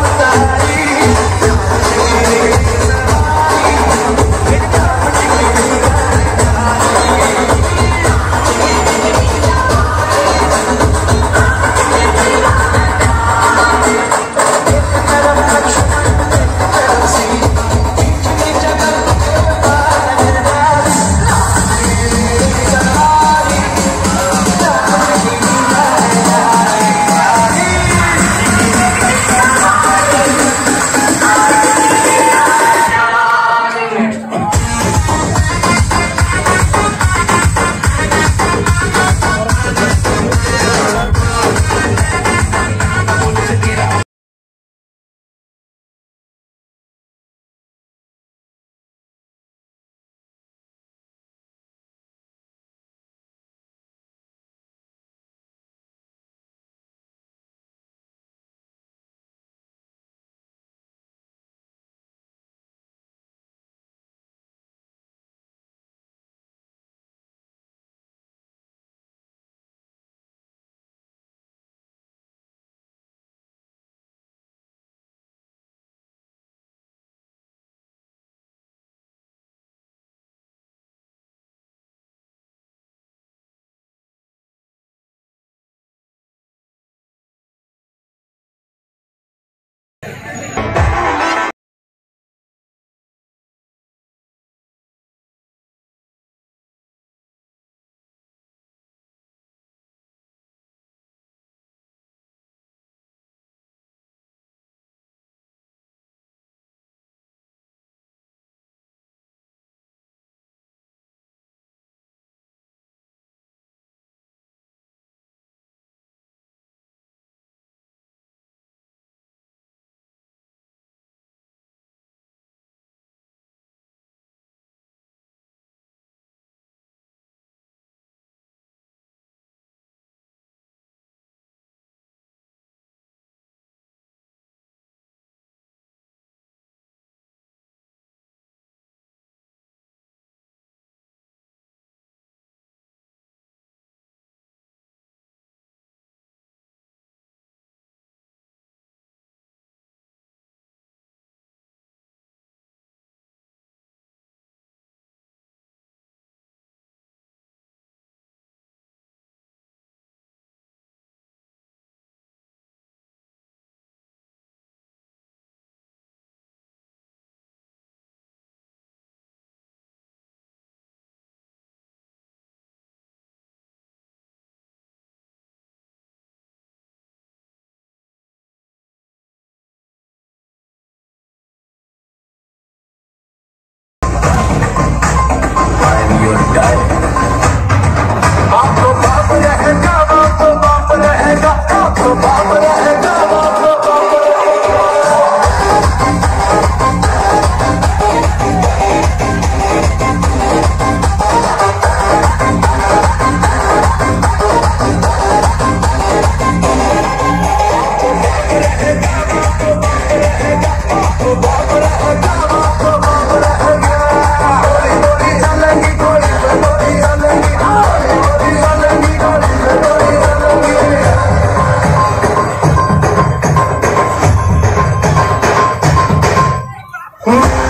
Bye. Oh!